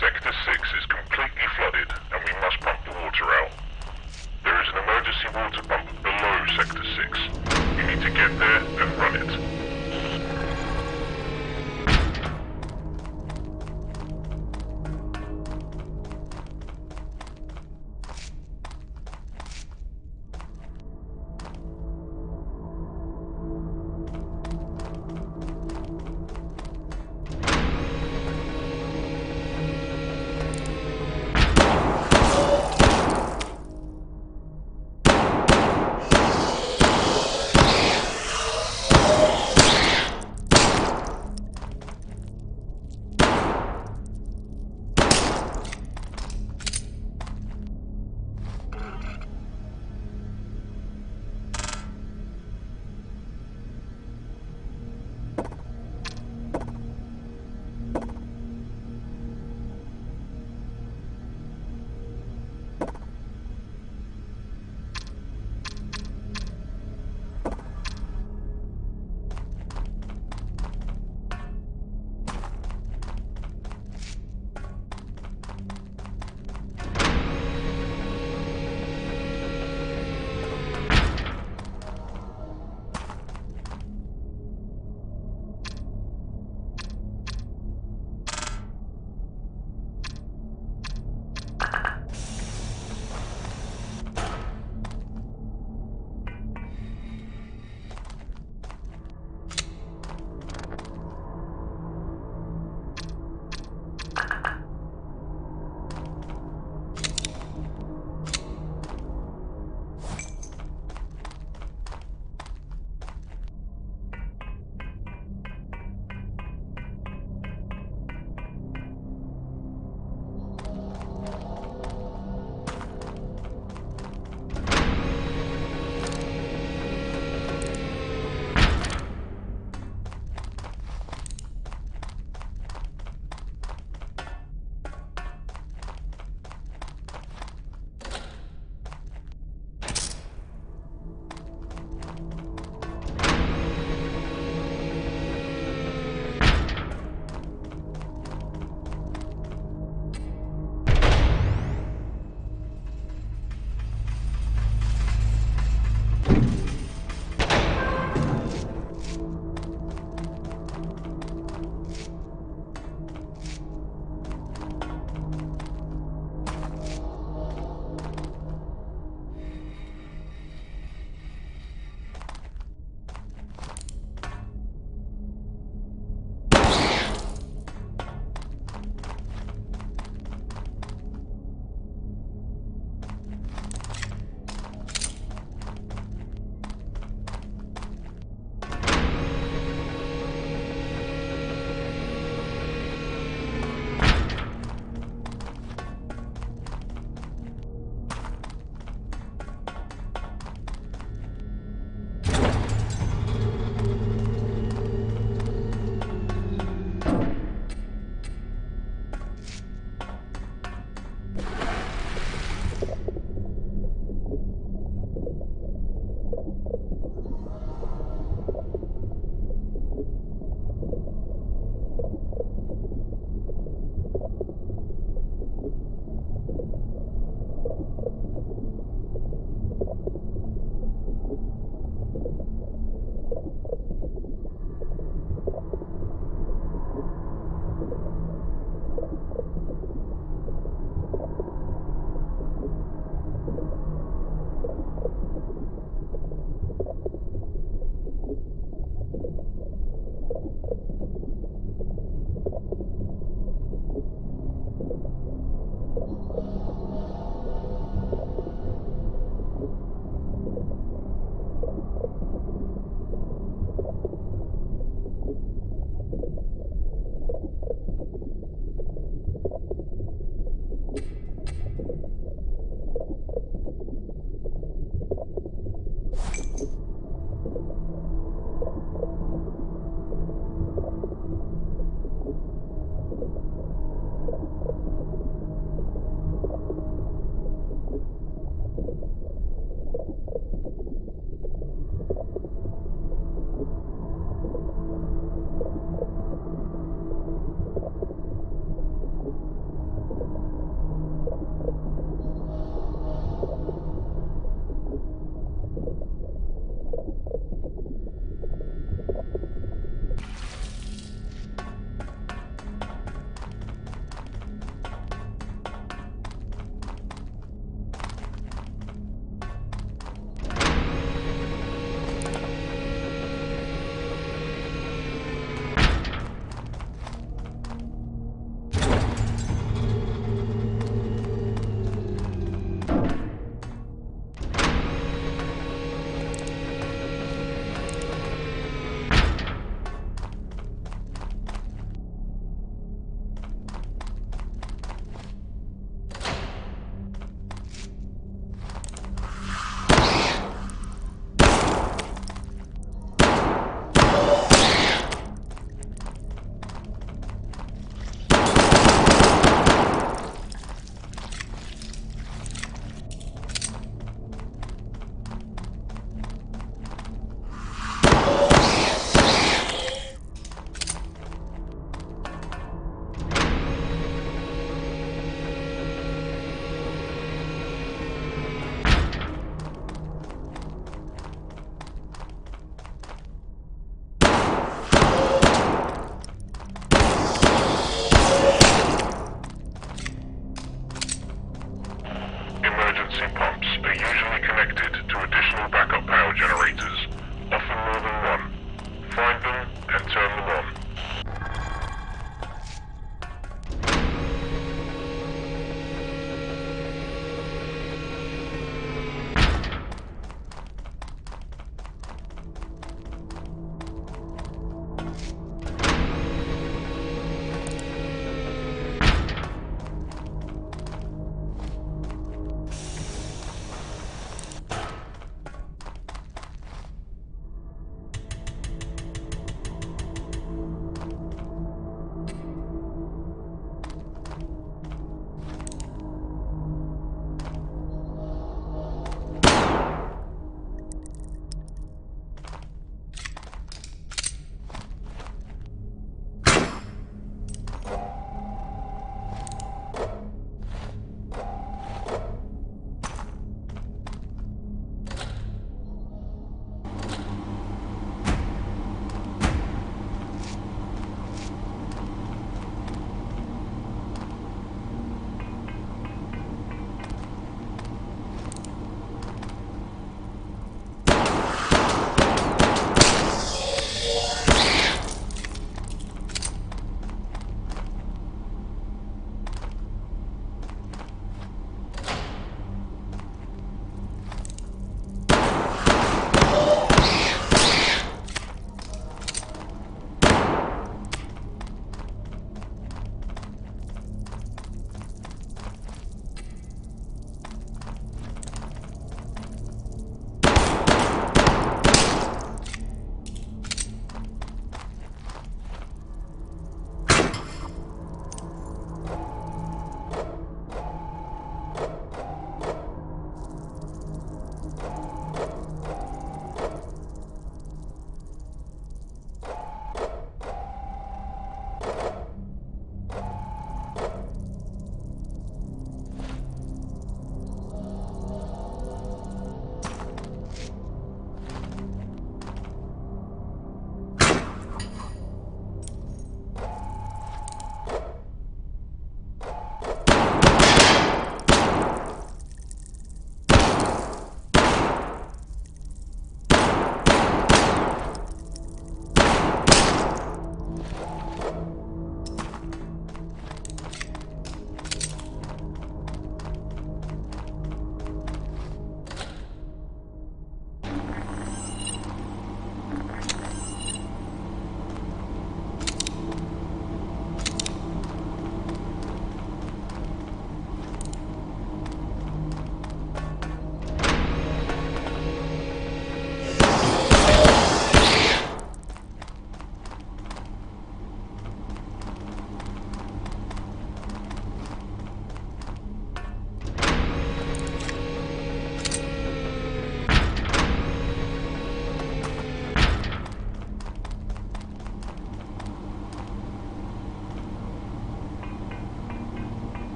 Sector 6 is completely flooded and we must pump the water out. There is an emergency water pump below Sector 6. You need to get there and run it.